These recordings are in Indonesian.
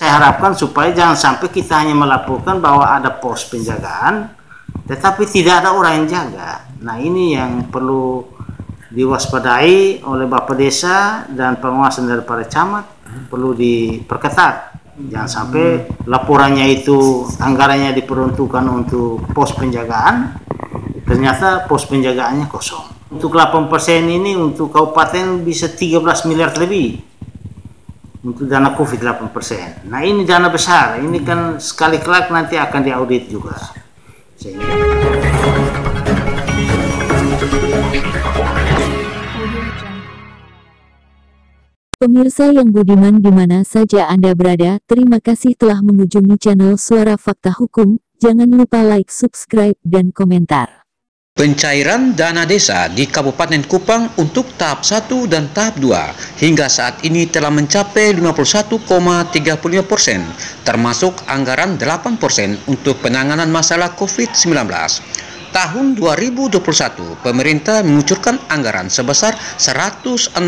Saya harapkan supaya jangan sampai kita hanya melaporkan bahwa ada pos penjagaan, tetapi tidak ada orang yang jaga. Nah ini yang perlu diwaspadai oleh Bapak Desa dan pengawasan dari para camat perlu diperketat. Jangan sampai laporannya itu anggarannya diperuntukkan untuk pos penjagaan, ternyata pos penjagaannya kosong. Untuk 8% ini untuk kabupaten bisa 13 miliar lebih untuk dana COVID 8%. Nah ini dana besar, ini kan sekali kelak nanti akan diaudit juga. Sehingga... Pemirsa yang budiman di mana saja Anda berada, terima kasih telah mengunjungi channel Suara Fakta Hukum. Jangan lupa like, subscribe, dan komentar. Pencairan dana desa di Kabupaten Kupang untuk tahap 1 dan tahap 2 hingga saat ini telah mencapai 51,35 persen, termasuk anggaran 8 persen untuk penanganan masalah COVID-19. Tahun 2021, pemerintah mengucurkan anggaran sebesar 160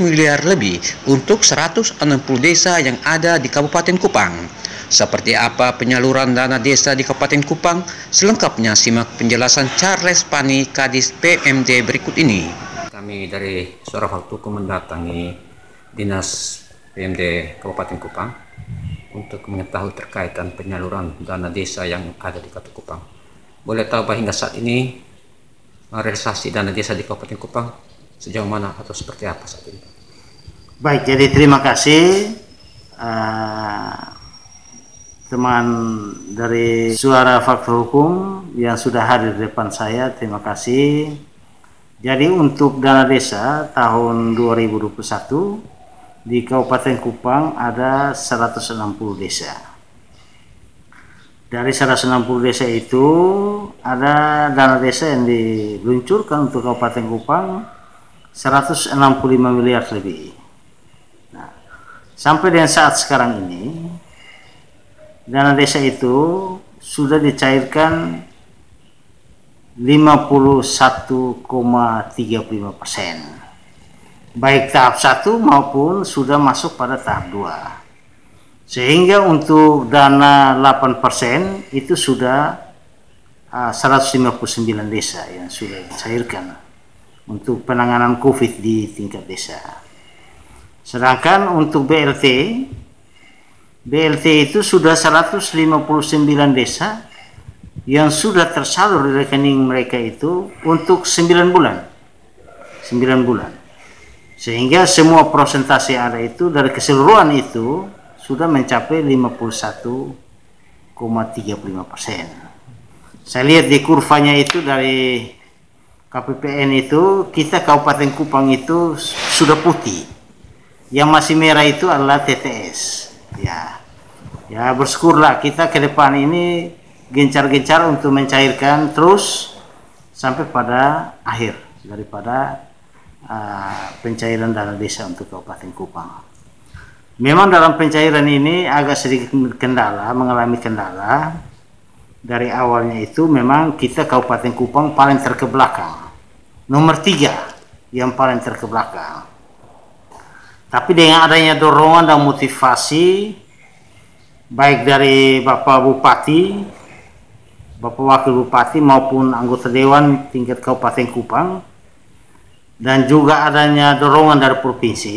miliar lebih untuk 160 desa yang ada di Kabupaten Kupang. Seperti apa penyaluran dana desa di Kabupaten Kupang? Selengkapnya simak penjelasan Charles Pani, Kadis PMD berikut ini. Kami dari Suara Faktuku mendatangi Dinas PMD Kabupaten Kupang untuk mengetahui terkaitan penyaluran dana desa yang ada di Kabupaten Kupang. Boleh tahu bahwa hingga saat ini realisasi dana desa di Kabupaten Kupang sejauh mana atau seperti apa saat ini? Baik, jadi terima kasih. Uh, teman dari Suara Faktor Hukum yang sudah hadir di depan saya, terima kasih. Jadi untuk dana desa tahun 2021 di Kabupaten Kupang ada 160 desa. Dari 160 desa itu ada dana desa yang diluncurkan untuk Kabupaten Kupang 165 miliar lebih. Nah, sampai dengan saat sekarang ini dana desa itu sudah dicairkan 51,35 persen baik tahap satu maupun sudah masuk pada tahap dua sehingga untuk dana 8 persen itu sudah uh, 159 desa yang sudah dicairkan untuk penanganan COVID di tingkat desa sedangkan untuk BLT BLT itu sudah 159 desa yang sudah tersalur di rekening mereka itu untuk 9 bulan. 9 bulan. Sehingga semua prosentase ada itu dari keseluruhan itu sudah mencapai 51,35 persen. Saya lihat di kurvanya itu dari KPPN itu kita Kabupaten Kupang itu sudah putih. Yang masih merah itu adalah TTS ya ya bersyukurlah kita ke depan ini gencar-gencar untuk mencairkan terus sampai pada akhir daripada uh, pencairan dana desa untuk Kabupaten Kupang. Memang dalam pencairan ini agak sedikit kendala, mengalami kendala. Dari awalnya itu memang kita Kabupaten Kupang paling terkebelakang. Nomor tiga yang paling terkebelakang. Tapi dengan adanya dorongan dan motivasi baik dari Bapak Bupati, Bapak Wakil Bupati maupun anggota Dewan tingkat Kabupaten Kupang dan juga adanya dorongan dari provinsi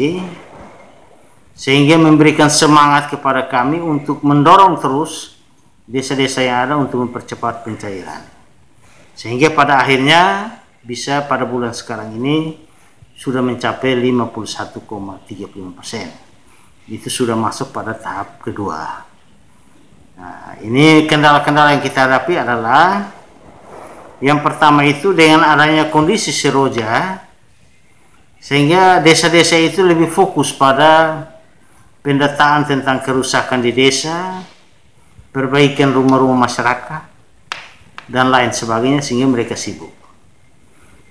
sehingga memberikan semangat kepada kami untuk mendorong terus desa-desa yang ada untuk mempercepat pencairan. Sehingga pada akhirnya bisa pada bulan sekarang ini sudah mencapai 51,35 persen. Itu sudah masuk pada tahap kedua. Nah, ini kendala-kendala yang kita hadapi adalah yang pertama itu dengan adanya kondisi seroja sehingga desa-desa itu lebih fokus pada pendataan tentang kerusakan di desa, perbaikan rumah-rumah masyarakat, dan lain sebagainya sehingga mereka sibuk.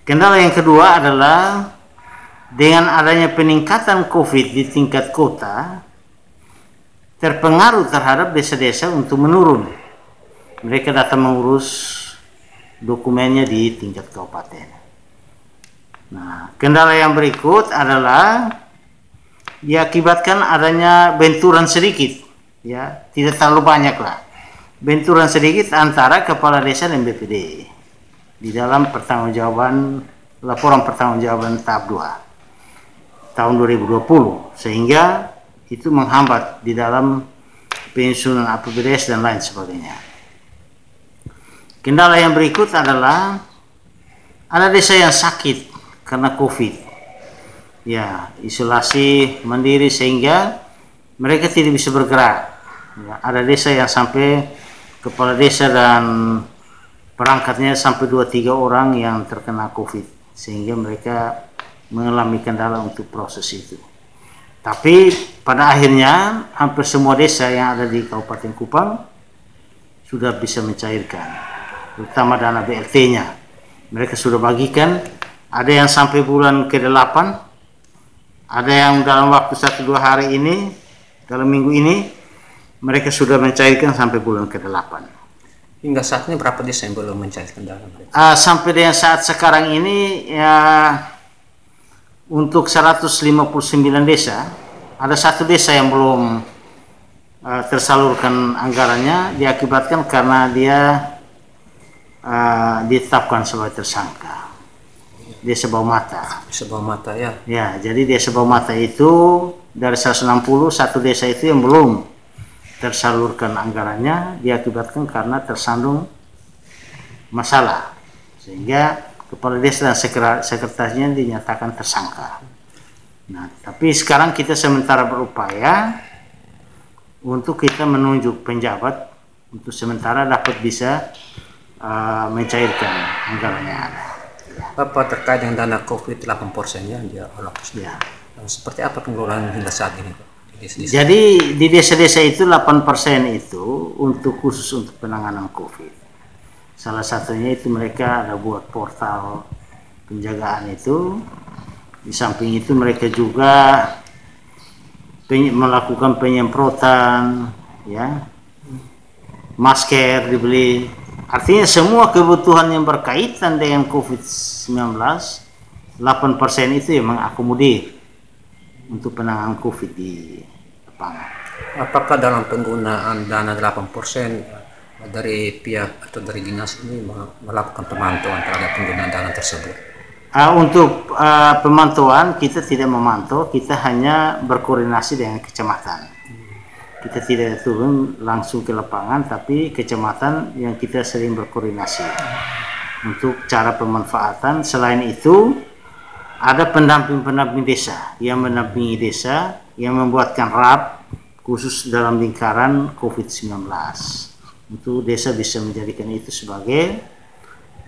Kendala yang kedua adalah dengan adanya peningkatan COVID di tingkat kota terpengaruh terhadap desa-desa untuk menurun. Mereka datang mengurus dokumennya di tingkat kabupaten. Nah, kendala yang berikut adalah diakibatkan adanya benturan sedikit ya tidak terlalu banyak lah benturan sedikit antara kepala desa dan BPD di dalam pertanggungjawaban laporan pertanggungjawaban tahap 2 tahun 2020 sehingga itu menghambat di dalam pensiunan APBDes dan lain sebagainya. Kendala yang berikut adalah ada desa yang sakit karena COVID. Ya, isolasi mandiri sehingga mereka tidak bisa bergerak. Ya, ada desa yang sampai kepala desa dan perangkatnya sampai 2-3 orang yang terkena COVID sehingga mereka mengalami kendala untuk proses itu. Tapi pada akhirnya hampir semua desa yang ada di Kabupaten Kupang sudah bisa mencairkan, terutama dana BLT-nya. Mereka sudah bagikan, ada yang sampai bulan ke-8, ada yang dalam waktu satu dua hari ini, dalam minggu ini, mereka sudah mencairkan sampai bulan ke-8. Hingga saat ini berapa desa yang belum mencairkan mereka? Uh, sampai dengan saat sekarang ini ya untuk 159 desa ada satu desa yang belum uh, tersalurkan anggarannya diakibatkan karena dia uh, ditetapkan sebagai tersangka desa bawah mata Desa bawah mata ya. ya jadi desa bawah mata itu dari 160 satu desa itu yang belum tersalurkan anggarannya diakibatkan karena tersandung masalah sehingga kepala desa dan sekre- sekretarisnya dinyatakan tersangka. Nah, tapi sekarang kita sementara berupaya untuk kita menunjuk penjabat untuk sementara dapat bisa uh, mencairkan anggarannya ada. Apa terkait dengan dana COVID 8% ya dia. Ya. Seperti apa pengelolaan hingga saat ini Pak? Di? Jadi di desa-desa itu 8% itu untuk khusus untuk penanganan COVID. Salah satunya itu mereka ada buat portal penjagaan itu. Di samping itu mereka juga melakukan penyemprotan, ya, masker dibeli. Artinya semua kebutuhan yang berkaitan dengan COVID-19, 8% itu yang mengakomodir untuk penanganan COVID di lapangan. Apakah dalam penggunaan dana 8% dari pihak atau dari dinas ini me- melakukan pemantauan terhadap penggunaan dana tersebut? Ah, untuk ah, pemantauan kita tidak memantau, kita hanya berkoordinasi dengan kecamatan. Kita tidak turun langsung ke lapangan, tapi kecamatan yang kita sering berkoordinasi untuk cara pemanfaatan. Selain itu, ada pendamping-pendamping desa yang mendampingi desa yang membuatkan RAP khusus dalam lingkaran COVID-19. Untuk desa bisa menjadikan itu sebagai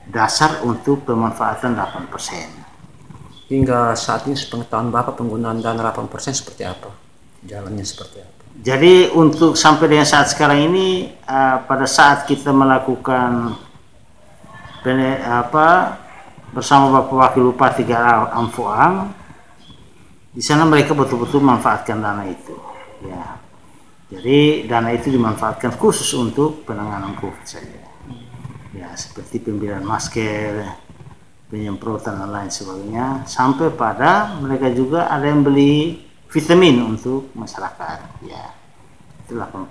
dasar untuk pemanfaatan 8%. Hingga saat ini sepengetahuan Bapak penggunaan dana 8% seperti apa? Jalannya seperti apa? Jadi untuk sampai dengan saat sekarang ini eh, pada saat kita melakukan apa bersama Bapak Wakil Bupati Garau Amfoang di sana mereka betul-betul memanfaatkan dana itu ya. Jadi dana itu dimanfaatkan khusus untuk penanganan COVID saja. Ya seperti pembelian masker penyemprotan dan lain sebagainya. Sampai pada mereka juga ada yang beli vitamin untuk masyarakat ya itu 8%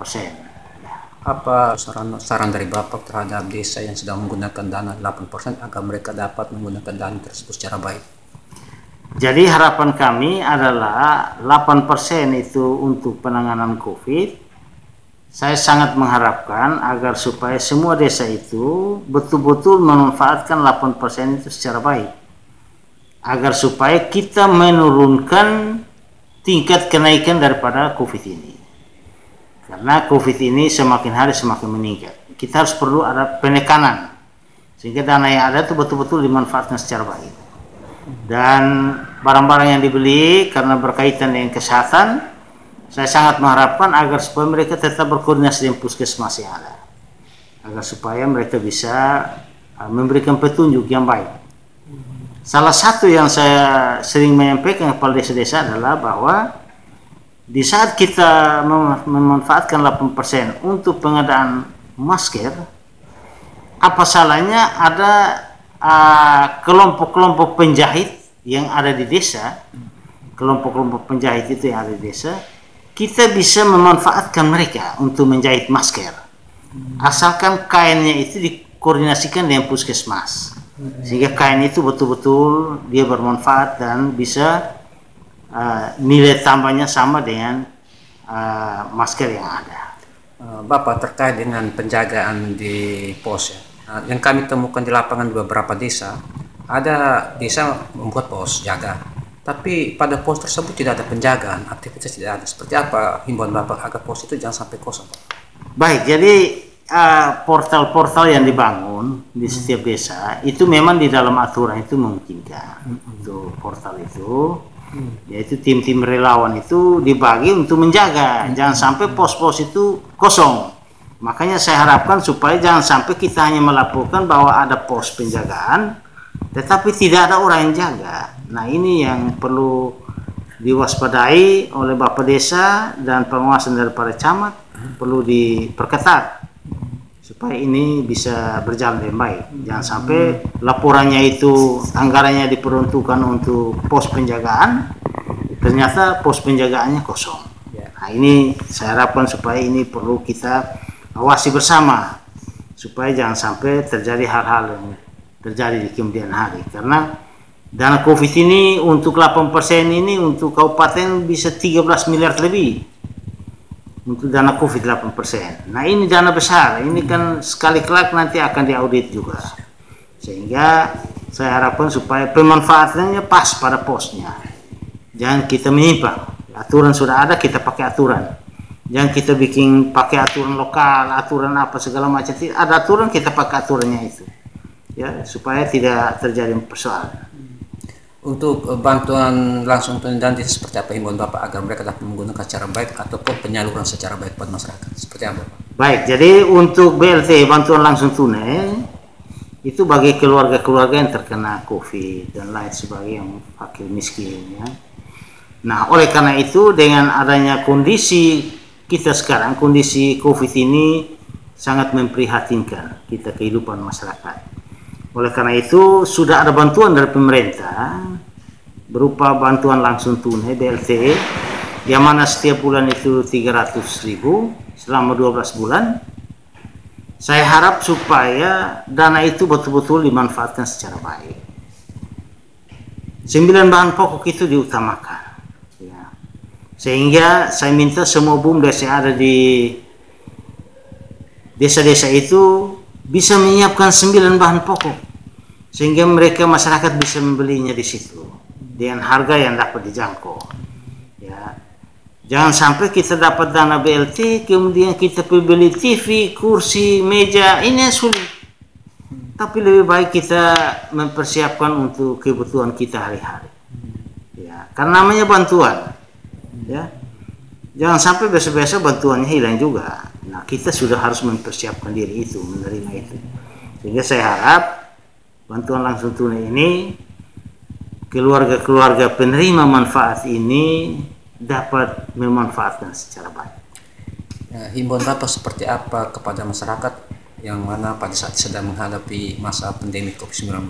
ya. Apa saran, saran dari Bapak terhadap desa yang sedang menggunakan dana 8% agar mereka dapat menggunakan dana tersebut secara baik? Jadi harapan kami adalah 8% itu untuk penanganan COVID. Saya sangat mengharapkan agar supaya semua desa itu betul-betul memanfaatkan 8% itu secara baik. Agar supaya kita menurunkan tingkat kenaikan daripada COVID ini. Karena COVID ini semakin hari semakin meningkat. Kita harus perlu ada penekanan. Sehingga dana yang ada itu betul-betul dimanfaatkan secara baik dan barang-barang yang dibeli karena berkaitan dengan kesehatan saya sangat mengharapkan agar supaya mereka tetap berkoordinasi dengan puskesmas yang ada agar supaya mereka bisa uh, memberikan petunjuk yang baik salah satu yang saya sering menyampaikan kepada desa-desa adalah bahwa di saat kita mem- memanfaatkan 8% untuk pengadaan masker apa salahnya ada kelompok-kelompok penjahit yang ada di desa, kelompok-kelompok penjahit itu yang ada di desa, kita bisa memanfaatkan mereka untuk menjahit masker. Asalkan kainnya itu dikoordinasikan dengan puskesmas. Sehingga kain itu betul-betul dia bermanfaat dan bisa uh, nilai tambahnya sama dengan uh, masker yang ada. Uh, Bapak terkait dengan penjagaan di pos ya. Yang kami temukan di lapangan di beberapa desa, ada desa membuat pos jaga. Tapi pada pos tersebut tidak ada penjagaan, aktivitas tidak ada. Seperti apa himbauan Bapak agar pos itu jangan sampai kosong? Baik, jadi portal-portal uh, yang dibangun di hmm. setiap desa itu memang di dalam aturan itu memungkinkan. Hmm. Itu portal itu hmm. yaitu tim-tim relawan itu dibagi untuk menjaga hmm. jangan sampai pos-pos itu kosong. Makanya saya harapkan supaya jangan sampai kita hanya melaporkan bahwa ada pos penjagaan tetapi tidak ada orang yang jaga. Nah, ini yang perlu diwaspadai oleh Bapak Desa dan penguasa dari para camat perlu diperketat supaya ini bisa berjalan dengan baik. Jangan sampai laporannya itu anggarannya diperuntukkan untuk pos penjagaan, ternyata pos penjagaannya kosong. Ya. Nah ini saya harapkan supaya ini perlu kita awasi bersama supaya jangan sampai terjadi hal-hal yang terjadi di kemudian hari karena dana covid ini untuk 8% ini untuk kabupaten bisa 13 miliar lebih untuk dana COVID 8%. Nah ini dana besar, ini kan sekali kelak nanti akan diaudit juga. Sehingga saya harapkan supaya pemanfaatannya pas pada posnya. Jangan kita menyimpang. Aturan sudah ada, kita pakai aturan. Jangan kita bikin pakai aturan lokal, aturan apa segala macam. Ada aturan, kita pakai aturannya itu. Ya, supaya tidak terjadi persoalan untuk eh, bantuan langsung tunai dan seperti apa himbauan Bapak agar mereka dapat menggunakan secara baik ataupun penyaluran secara baik buat masyarakat seperti apa Pak? Baik, jadi untuk BLT bantuan langsung tunai itu bagi keluarga-keluarga yang terkena COVID dan lain sebagainya yang fakir miskin ya. Nah, oleh karena itu dengan adanya kondisi kita sekarang kondisi COVID ini sangat memprihatinkan kita kehidupan masyarakat oleh karena itu sudah ada bantuan dari pemerintah berupa bantuan langsung tunai BLT yang mana setiap bulan itu 300 ribu selama 12 bulan. Saya harap supaya dana itu betul-betul dimanfaatkan secara baik. Sembilan bahan pokok itu diutamakan. Ya. Sehingga saya minta semua BUMDes yang ada di desa-desa itu bisa menyiapkan sembilan bahan pokok sehingga mereka masyarakat bisa membelinya di situ dengan harga yang dapat dijangkau. Ya jangan sampai kita dapat dana BLT kemudian kita beli TV kursi meja ini yang sulit. Tapi lebih baik kita mempersiapkan untuk kebutuhan kita hari-hari. Ya karena namanya bantuan. Ya jangan sampai biasa-biasa bantuannya hilang juga Nah, kita sudah harus mempersiapkan diri itu, menerima itu. Sehingga saya harap bantuan langsung tunai ini keluarga-keluarga penerima manfaat ini dapat memanfaatkan secara baik. Ya, himbauan Bapak seperti apa kepada masyarakat yang mana pada saat sedang menghadapi masa pandemi COVID-19?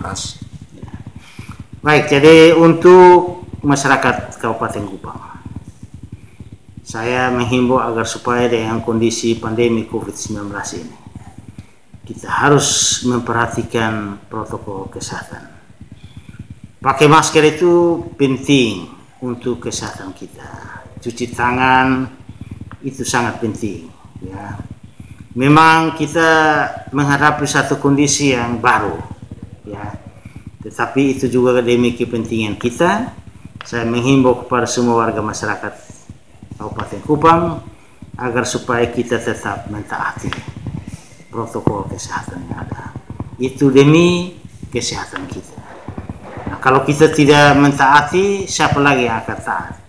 Baik, jadi untuk masyarakat Kabupaten Kupang saya menghimbau agar supaya dengan kondisi pandemi COVID-19 ini kita harus memperhatikan protokol kesehatan. Pakai masker itu penting untuk kesehatan kita. Cuci tangan itu sangat penting ya. Memang kita menghadapi satu kondisi yang baru ya. Tetapi itu juga demi kepentingan kita. Saya menghimbau kepada semua warga masyarakat Kabupaten Kupang agar supaya kita tetap mentaati protokol kesehatan yang ada. Itu demi kesehatan kita. Nah, kalau kita tidak mentaati, siapa lagi yang akan taat?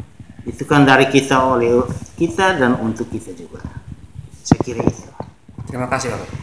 Itu kan dari kita oleh kita dan untuk kita juga. Saya kira itu. Terima kasih Bapak.